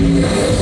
Yeah.